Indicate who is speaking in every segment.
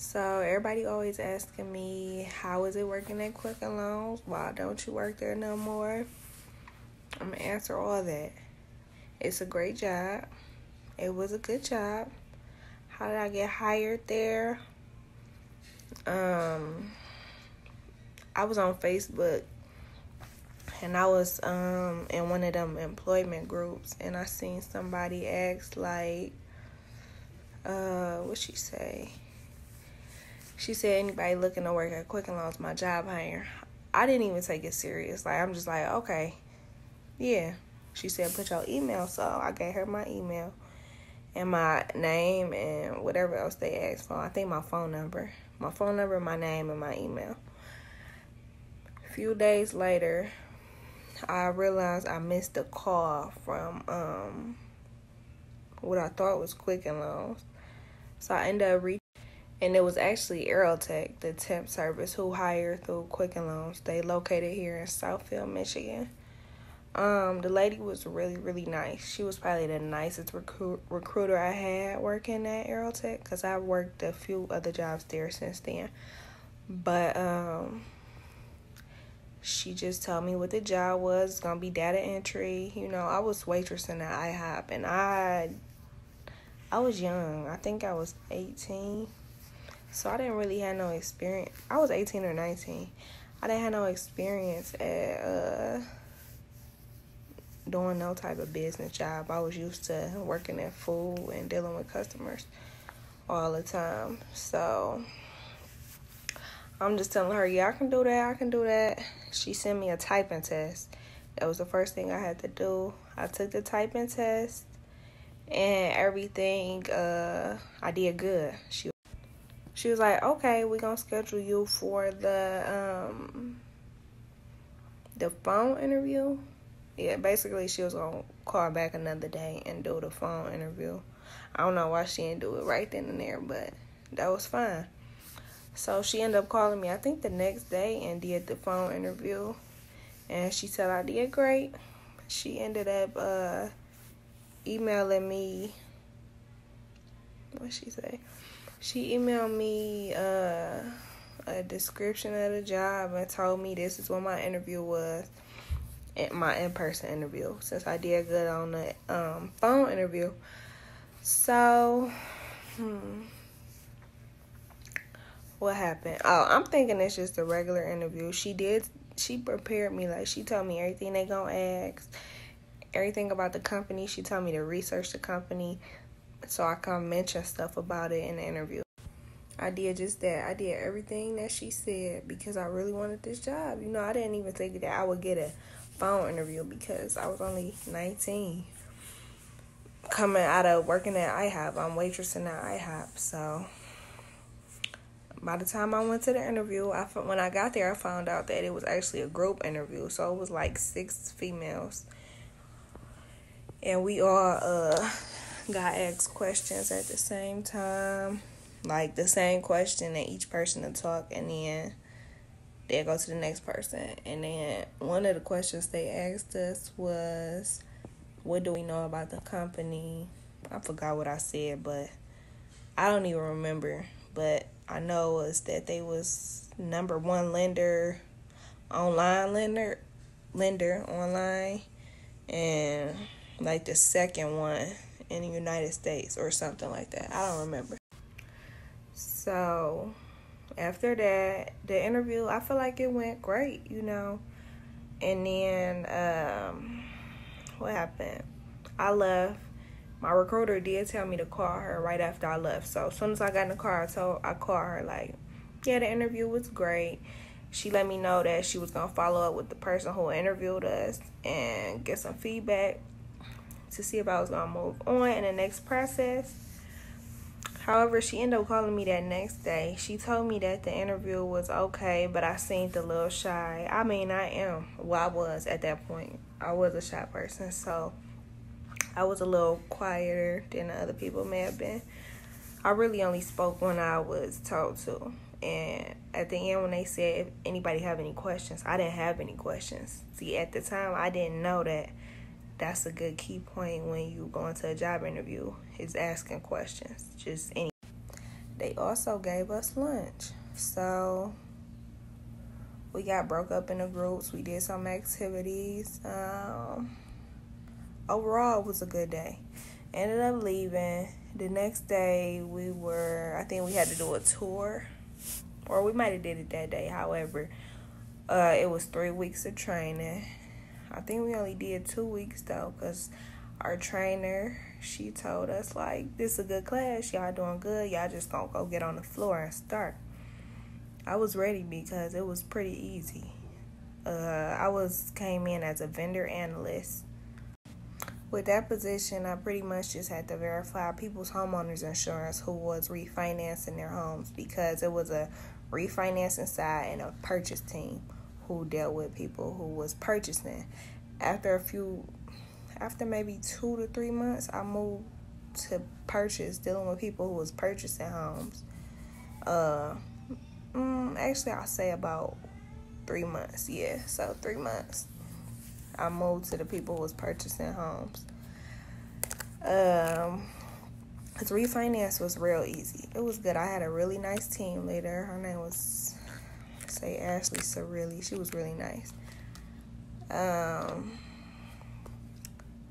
Speaker 1: So everybody always asking me, how is it working at Quicken Loans? Why don't you work there no more? I'm gonna answer all that. It's a great job. It was a good job. How did I get hired there? Um, I was on Facebook and I was um in one of them employment groups and I seen somebody ask like uh what she say? She said anybody looking to work at Quicken Loans my job hire. I didn't even take it serious. Like I'm just like, okay. Yeah. She said put your email, so I gave her my email and my name and whatever else they asked for. I think my phone number. My phone number, my name, and my email. A few days later, I realized I missed a call from um what I thought was Quicken Loans. So I ended up reaching and it was actually Aerotek, the temp service who hired through Quicken Loans. They located here in Southfield, Michigan. Um, the lady was really, really nice. She was probably the nicest recruit recruiter I had working at Aerotek because I worked a few other jobs there since then. But um, she just told me what the job was. It's gonna be data entry. You know, I was waitressing at IHOP, and I, I was young. I think I was eighteen, so I didn't really have no experience. I was eighteen or nineteen. I didn't have no experience at uh doing no type of business job. I was used to working in food and dealing with customers all the time. So I'm just telling her, yeah, I can do that. I can do that. She sent me a typing test. That was the first thing I had to do. I took the typing test and everything uh I did good. She she was like, "Okay, we're to schedule you for the um the phone interview." yeah, basically she was gonna call back another day and do the phone interview. I don't know why she didn't do it right then and there, but that was fine. So she ended up calling me, I think the next day, and did the phone interview. And she said I did great. She ended up uh, emailing me. What she say? She emailed me uh, a description of the job and told me this is what my interview was my in-person interview since I did good on the um, phone interview. So, hmm, what happened? Oh, I'm thinking it's just a regular interview. She did. She prepared me like she told me everything they gonna ask, everything about the company. She told me to research the company, so I can mention stuff about it in the interview. I did just that. I did everything that she said because I really wanted this job. You know, I didn't even think that I would get a phone interview because I was only 19. Coming out of working at IHOP, I'm waitressing at IHOP. So by the time I went to the interview, I when I got there, I found out that it was actually a group interview. So it was like six females, and we all uh got asked questions at the same time, like the same question that each person to talk, and then they go to the next person. And then one of the questions they asked us was, What do we know about the company? I forgot what I said, but I don't even remember. But I know was that they was number one lender, online lender, lender online, and like the second one in the United States or something like that. I don't remember. So after that, the interview, I feel like it went great, you know. And then, um, what happened? I left. My recruiter did tell me to call her right after I left. So as soon as I got in the car, I told I called her like, yeah, the interview was great. She let me know that she was gonna follow up with the person who interviewed us and get some feedback to see if I was gonna move on in the next process. However, she ended up calling me that next day. She told me that the interview was okay, but I seemed a little shy. I mean, I am. Well, I was at that point. I was a shy person, so I was a little quieter than the other people may have been. I really only spoke when I was told to. And at the end, when they said, if anybody have any questions, I didn't have any questions. See, at the time, I didn't know that that's a good key point when you go into a job interview is asking questions just any they also gave us lunch. So we got broke up into groups. We did some activities. Um, overall, it was a good day. Ended up leaving. The next day, we were, I think we had to do a tour. Or we might have did it that day. However, uh, it was three weeks of training. I think we only did two weeks though, because our trainer, she told us, like, this is a good class. Y'all doing good. Y'all just gonna go get on the floor and start. I was ready because it was pretty easy. Uh, I was came in as a vendor analyst. With that position, I pretty much just had to verify people's homeowners insurance who was refinancing their homes because it was a refinancing side and a purchase team who dealt with people who was purchasing. After a few, after maybe two to three months, I moved to purchase, dealing with people who was purchasing homes. Uh, Mm, actually, I'll say about three months. Yeah, so three months. I moved to the people who was purchasing homes. Um, cause refinance was real easy. It was good. I had a really nice team leader. Her name was say Ashley Cirilli. She was really nice. Um,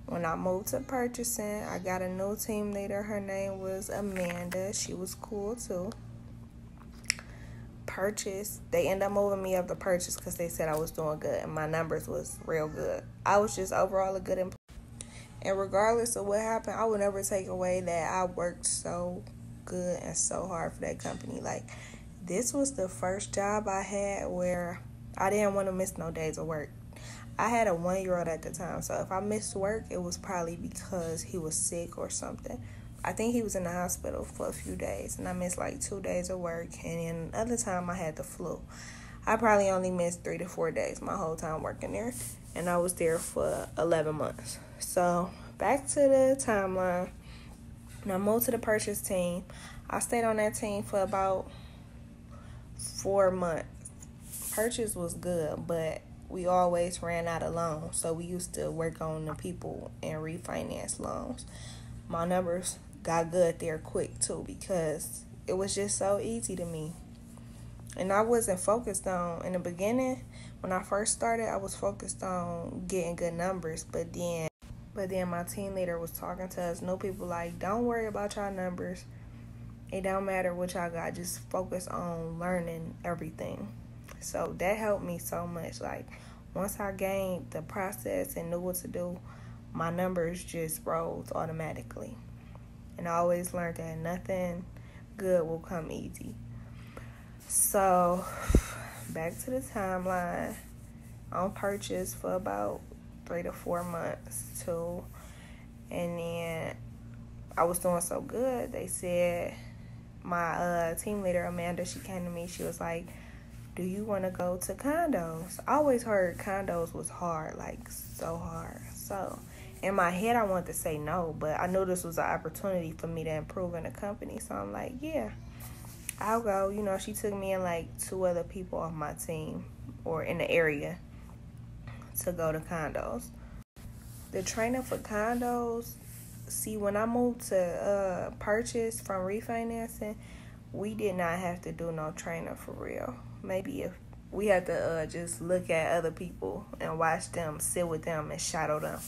Speaker 1: when I moved to purchasing, I got a new team leader. Her name was Amanda. She was cool too purchase. They end up moving me up the purchase because they said I was doing good and my numbers was real good. I was just overall a good employee. And regardless of what happened, I would never take away that I worked so good and so hard for that company. Like this was the first job I had where I didn't want to miss no days of work. I had a one year old at the time, so if I missed work, it was probably because he was sick or something. I think he was in the hospital for a few days, and I missed like two days of work. And then other time I had the flu. I probably only missed three to four days my whole time working there, and I was there for 11 months. So back to the timeline. When I moved to the purchase team, I stayed on that team for about four months. Purchase was good, but we always ran out of loans, so we used to work on the people and refinance loans. My numbers got good there quick too because it was just so easy to me. And I wasn't focused on in the beginning when I first started, I was focused on getting good numbers, but then but then my team leader was talking to us, no people like, don't worry about y'all numbers. It don't matter what y'all got, just focus on learning everything. So that helped me so much. Like once I gained the process and knew what to do, my numbers just rose automatically. And I always learned that nothing good will come easy. So, back to the timeline. On purchase for about three to four months too. And then I was doing so good. They said my uh, team leader Amanda, she came to me. She was like, "Do you want to go to condos?" I always heard condos was hard, like so hard. So in my head I wanted to say no, but I knew this was an opportunity for me to improve in the company. So I'm like, yeah, I'll go. You know, she took me and like two other people off my team or in the area to go to condos. The training for condos, see, when I moved to uh, purchase from refinancing, we did not have to do no training for real. Maybe if we had to uh, just look at other people and watch them, sit with them, and shadow them.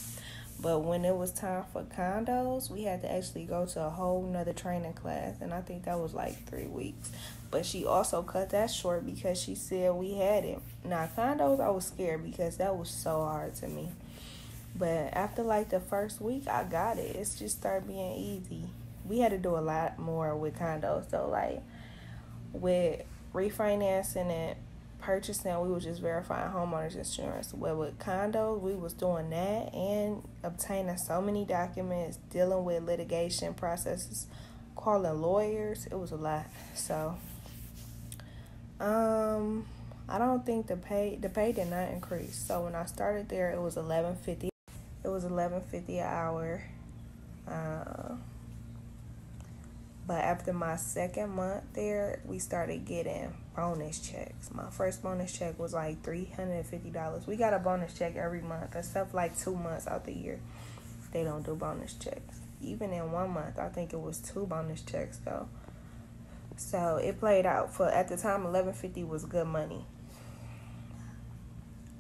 Speaker 1: But when it was time for condos, we had to actually go to a whole nother training class, and I think that was like three weeks. But she also cut that short because she said we had it. Now condos, I was scared because that was so hard to me. But after like the first week, I got it. It's just started being easy. We had to do a lot more with condos So like with refinancing it purchasing, we was just verifying homeowners insurance. Well, with condos, we was doing that and obtaining so many documents, dealing with litigation processes, calling lawyers. It was a lot. So, um, I don't think the pay the pay did not increase. So when I started there, it was eleven fifty. It was eleven fifty an hour. Uh, but after my second month there, we started getting bonus checks. My first bonus check was like $350. We got a bonus check every month, except like two months out the year. They don't do bonus checks. Even in one month, I think it was two bonus checks though. So it played out for at the time eleven fifty was good money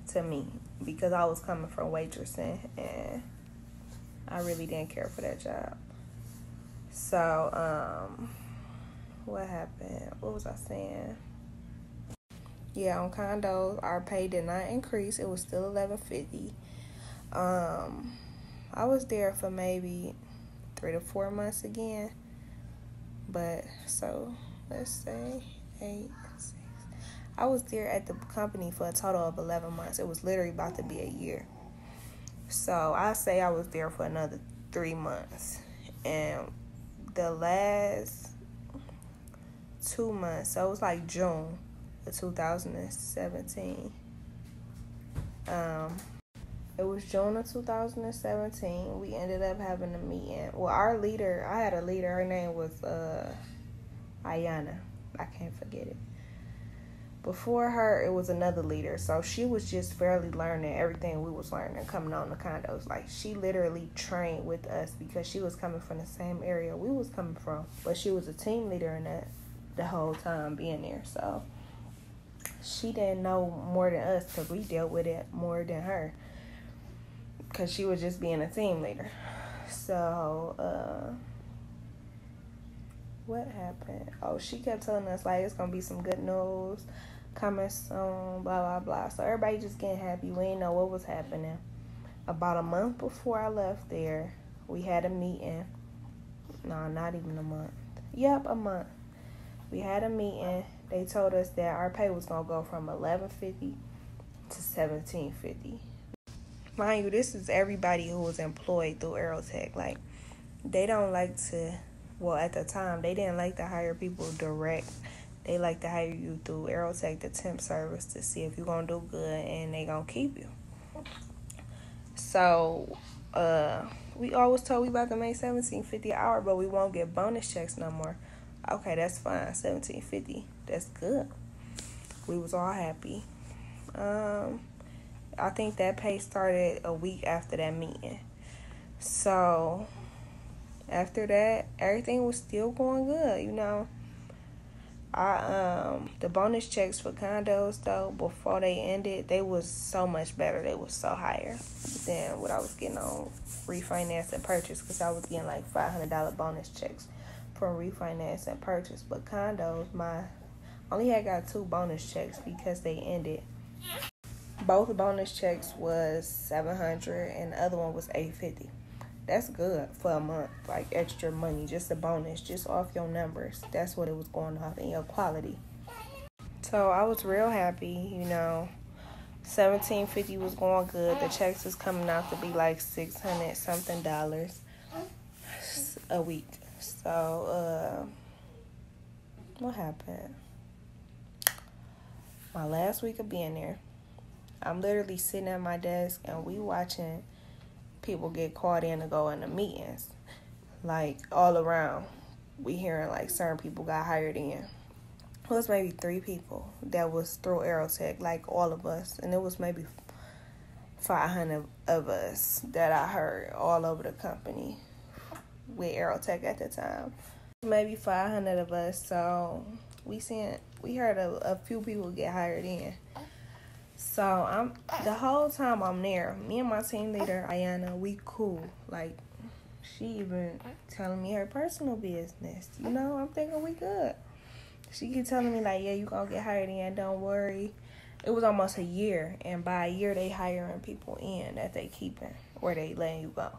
Speaker 1: to me because I was coming from waitressing and I really didn't care for that job. So, um, what happened? What was I saying? Yeah, on condos, our pay did not increase. It was still eleven fifty. Um, I was there for maybe three to four months again. But so let's say eight. I was there at the company for a total of eleven months. It was literally about to be a year. So I say I was there for another three months, and the last two months, so it was like June of 2017. Um, it was June of 2017. We ended up having a meeting. Well, our leader, I had a leader. Her name was uh, Ayana. I can't forget it. Before her, it was another leader. So she was just fairly learning everything we was learning coming on the condos. Like she literally trained with us because she was coming from the same area we was coming from. But she was a team leader in that the whole time being there. So she didn't know more than us because we dealt with it more than her because she was just being a team leader. So, uh, what happened? Oh, she kept telling us like it's gonna be some good news coming soon, blah blah blah. So everybody just getting happy. We didn't know what was happening. About a month before I left there, we had a meeting. No, not even a month. Yep, a month. We had a meeting. They told us that our pay was gonna go from eleven fifty to seventeen fifty mind you, this is everybody who was employed through Aerotek. Like, they don't like to, well, at the time, they didn't like to hire people direct. They like to hire you through Aerotek, the temp service, to see if you're going to do good and they to keep you. So, uh, we always told we about to make seventeen fifty an hour, but we won't get bonus checks no more. Okay, that's fine. Seventeen fifty. That's good. We was all happy. Um, I think that pay started a week after that meeting. So after that, everything was still going good, you know. I um the bonus checks for condos though before they ended, they was so much better. They was so higher than what I was getting on refinance and purchase because I was getting like five hundred dollar bonus checks from refinance and purchase. But condos, my only had got two bonus checks because they ended both bonus checks was 700 and the other one was 850 that's good for a month like extra money just a bonus just off your numbers. That's what it was going off in your quality. So i was real happy you know. 1750 was going good. The checks was coming out to be like 600 something dollars a week. So uh what happened? My last week of being there I'm literally sitting at my desk and we watching people get caught in to go into meetings. Like all around. We hearing like certain people got hired in. It was maybe three people that was through Aerotek, like all of us. And it was maybe 500 of us that I heard all over the company with Aerotek at the time. Maybe 500 of us. So we seen, we heard a, a few people get hired in. So I'm the whole time I'm there, me and my team leader Ayana, we cool. Like she even telling me her personal business. You know, I'm thinking we good. She keep telling me like, yeah, you gonna get hired in, don't worry. It was almost a year, and by a year they hiring people in that they keeping or they letting you go.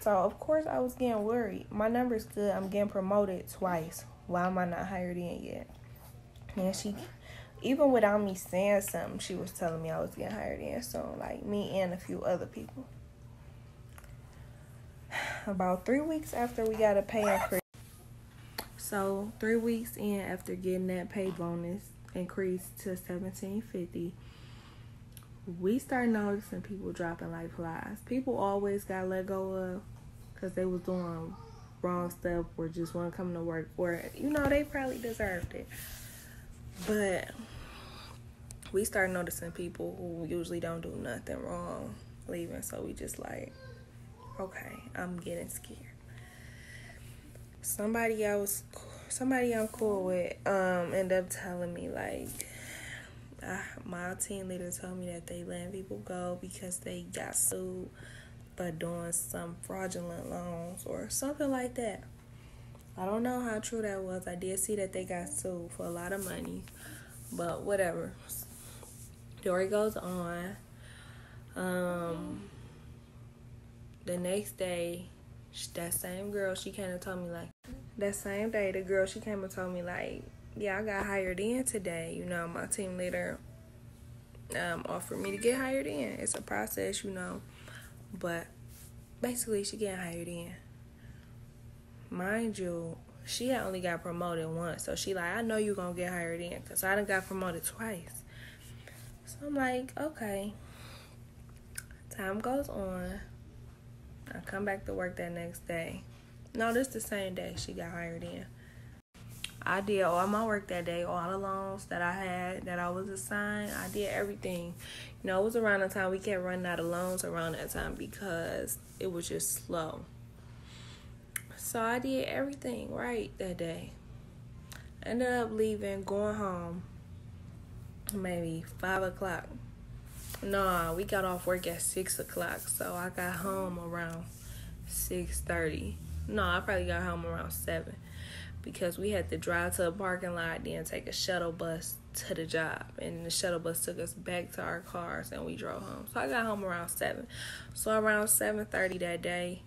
Speaker 1: So of course I was getting worried. My number's good. I'm getting promoted twice. Why am I not hired in yet? And she even without me saying something, she was telling me I was getting hired in So, like me and a few other people. About three weeks after we got a pay increase. So three weeks in after getting that pay bonus increased to seventeen fifty, we start noticing people dropping like flies. People always got let go of because they was doing wrong stuff or just weren't coming to work or you know they probably deserved it. But we start noticing people who usually don't do nothing wrong leaving. So we just like, okay, I'm getting scared. Somebody else somebody I'm cool with um end up telling me like my team leader told me that they letting people go because they got sued for doing some fraudulent loans or something like that. I don't know how true that was. I did see that they got sued for a lot of money, but whatever. Story goes on. Um, the next day, that same girl, she came and told me like, that same day, the girl she came and told me like, yeah, I got hired in today. You know, my team leader um, offered me to get hired in. It's a process, you know, but basically she getting hired in. Mind you, she only got promoted once, so she like, I know you gonna get hired in, cause I done got promoted twice. So I'm like, okay. Time goes on. I come back to work that next day. No, this the same day she got hired in. I did all my work that day, all the loans that I had that I was assigned. I did everything. You know, it was around the time we kept running out of loans around that time because it was just slow. So I did everything right that day. Ended up leaving, going home maybe five o'clock. Nah, we got off work at six o'clock, so I got home around six thirty. No, I probably got home around seven because we had to drive to a parking lot, then take a shuttle bus to the job, and the shuttle bus took us back to our cars, and we drove home. So I got home around seven. So around seven thirty that day,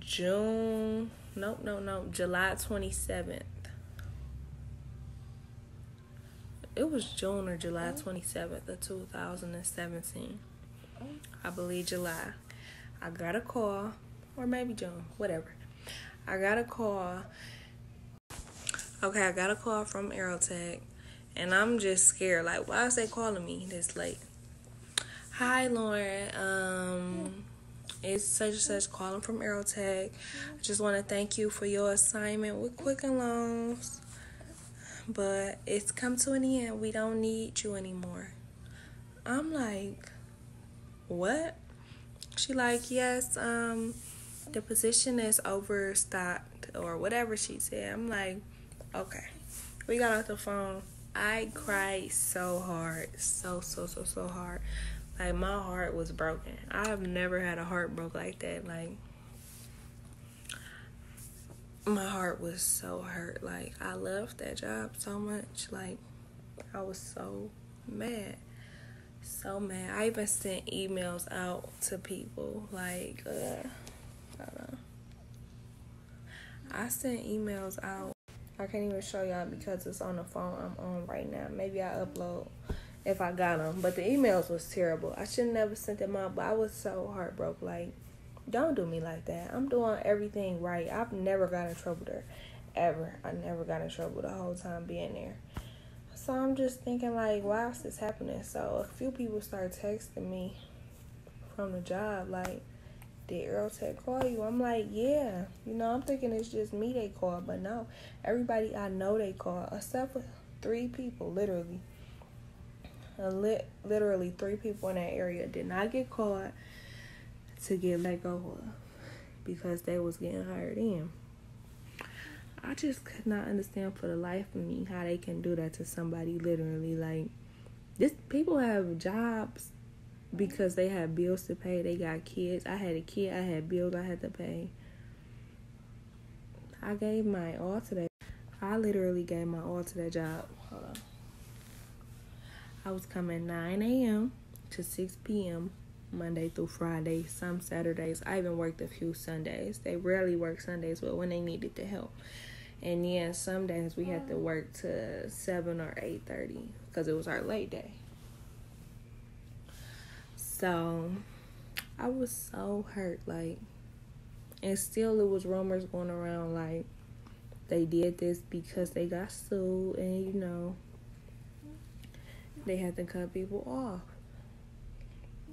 Speaker 1: June, nope, no, no, July twenty seventh. It was June or July twenty seventh of two thousand and seventeen. I believe July. I got a call, or maybe June, whatever. I got a call Okay, I got a call from Aerotek, and I'm just scared. Like, why is they calling me this late? Hi, Lauren. Um, it's such and such calling from Aerotek. I just want to thank you for your assignment with Quicken Loans, but it's come to an end. We don't need you anymore. I'm like, what? She like, yes. Um, the position is overstocked or whatever she said. I'm like Okay. We got off the phone. I cried so hard. So, so, so, so hard. Like, my heart was broken. I have never had a heart broke like that. Like, my heart was so hurt. Like, I loved that job so much. Like, I was so mad. So mad. I even sent emails out to people. Like, uh, I don't know. I sent emails out I can't even show y'all because it's on the phone I'm on right now. Maybe I upload if I got them. But the emails was terrible. I should never sent them out, but I was so heartbroken. Like, don't do me like that. I'm doing everything right. I've never got in trouble there. Ever. I never got in trouble the whole time being there. So I'm just thinking like, why is this happening? So a few people start texting me from the job like did Aerotek call you? I'm like, yeah. You know, I'm thinking it's just me they call, but no. Everybody I know they call, except for three people, literally. Li- literally three people in that area did not get caught to get let go of because they was getting hired in. I just could not understand for the life of me how they can do that to somebody literally like this people have jobs because they have bills to pay. They got kids. I had a kid. I had bills I had to pay. I gave my all to that. I literally gave my all to that job. Hold on. I was coming 9 a.m. to 6 p.m. Monday through Friday. Some Saturdays. I even worked a few Sundays. They rarely work Sundays, but when they needed the help. And yeah, some days we had to work to 7 or 8.30 because it was our late day. So I was so hurt, like, and still it was rumors going around like they did this because they got sued and you know they had to cut people off.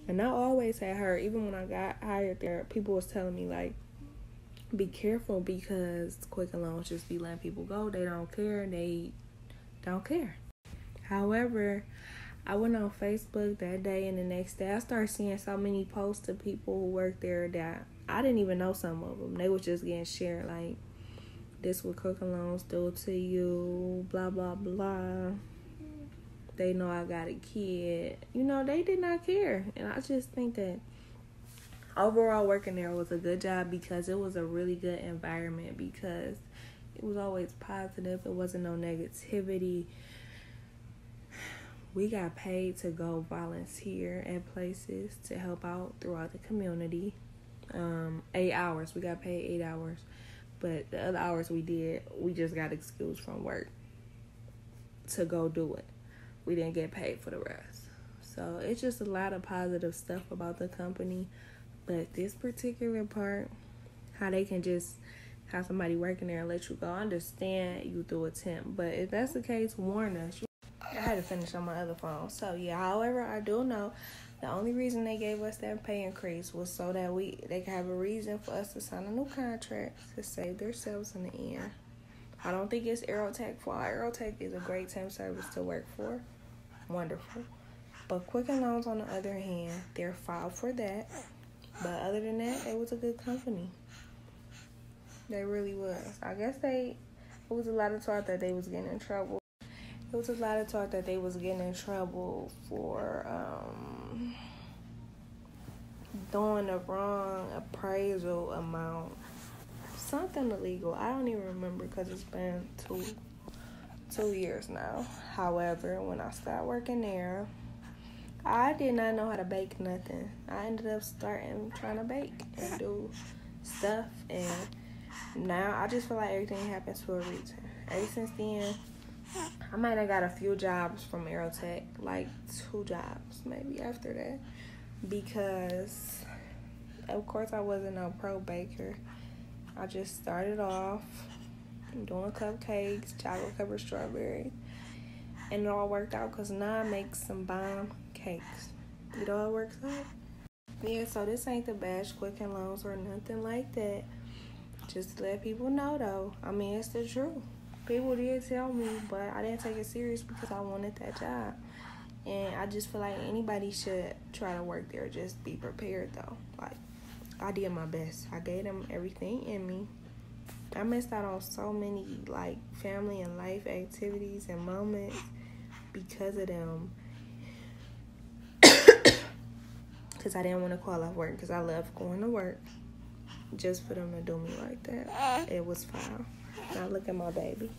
Speaker 1: And I always had heard, even when I got hired there, people was telling me like, be careful because Quicken Loans just be letting people go. They don't care. They don't care. However, I went on Facebook that day and the next day I started seeing so many posts of people who work there that I didn't even know some of them. They was just getting shared like this what Quicken Loans do to you, blah blah blah. They know I got a kid. You know, they did not care. And I just think that overall working there was a good job because it was a really good environment because it was always positive. It wasn't no negativity. We got paid to go volunteer at places to help out throughout the community. Um, eight hours. We got paid eight hours. But the other hours we did, we just got excused from work to go do it. We didn't get paid for the rest. So it's just a lot of positive stuff about the company. But this particular part, how they can just have somebody working there and let you go. I understand you through a temp, but if that's the case, warn us. I had to finish on my other phone. So yeah, however, I do know the only reason they gave us that pay increase was so that we they could have a reason for us to sign a new contract to save themselves in the end. I don't think it's Aerotek fault. Aerotek is a great temp service to work for. Wonderful. But Quicken Loans, on the other hand, they're filed for that. But other than that, it was a good company. They really was. I guess they it was a lot of talk that they was getting in trouble. It was a lot of talk that they was getting in trouble for um, doing the wrong appraisal amount. Something illegal. I don't even remember because it's been two two years now. However, when I started working there, I did not know how to bake nothing. I ended up starting trying to bake and do stuff and now I just feel like everything happens for a reason. Ever since then, I might have got a few jobs from Aerotek, like two jobs maybe after that, because of course I wasn't a pro baker. I just started off doing cupcakes, chocolate covered strawberry, and it all worked out because now I make some bomb cakes. It all works out. Yeah, so this ain't the bash Quicken Loans or nothing like that. Just to let people know though. I mean, it's the truth. People did tell me, but I didn't take it serious because I wanted that job. And I just feel like anybody should try to work there. Just be prepared though. Like, I did my best. I gave them everything in me. I missed out on so many like family and life activities and moments because of them. Because I didn't want to call off work because I love going to work just for them to do me like that. Uh. It was foul. Now look at my baby.